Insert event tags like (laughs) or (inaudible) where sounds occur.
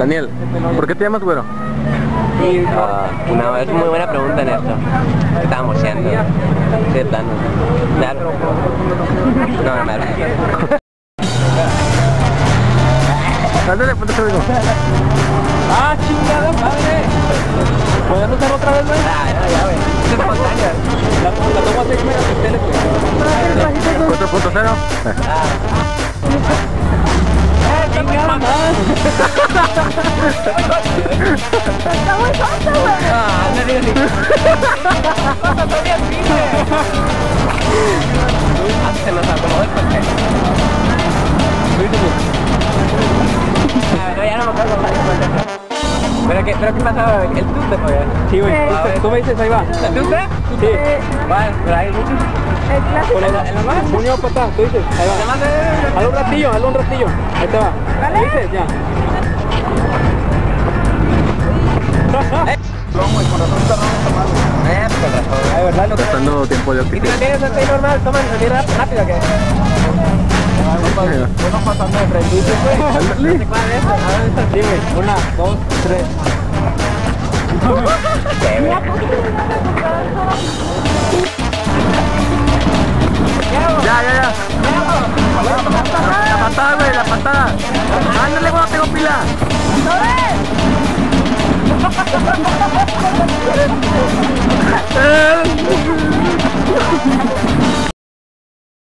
Daniel, ¿por qué te llamas güero? Ah, no, es muy buena pregunta, Ernesto. Estábamos siendo. Sí, plano. Claro. No, no, claro. Ándale, ponte ese amigo. ¡Ah, chingada madre! ¿Podemos hacer otra vez, güey? Ah, ya, ya, güey. Es espontáneo. La, la tomo a 6 megapíxeles, güey. 4.0. ¡Ah, (laughs) chingada más! Está muy güey. Ah, no digas todavía. Ah, se nos acomodó el pastel. Ah, no, ya no me acuerdo. ¿Pero qué, pero qué pasaba? ¿El güey? Sí, güey. Sí. Tú- me dices, ahí va. ¿La tuste? Sí. Vale, pero ahí. El clásico. El, ¿En la más? puño patá, tú dices, ahí va. Hazlo un ratillo, hazlo un ratillo. Ahí te va. ¿Vale? ¿Tú dices? Ya. ¿Verdad? Que Gastando tiempo de ¿Y tú tienes así normal? Toma, ¿lo tienes rápido o qué? Bueno, pasando de frente, güey. No sé cuál es eso. ¿A dónde está? Sí, güey. Una, dos, tres. Ya, ya, ya. La patada, güey, la patada. Ándale, güey, tengo pila.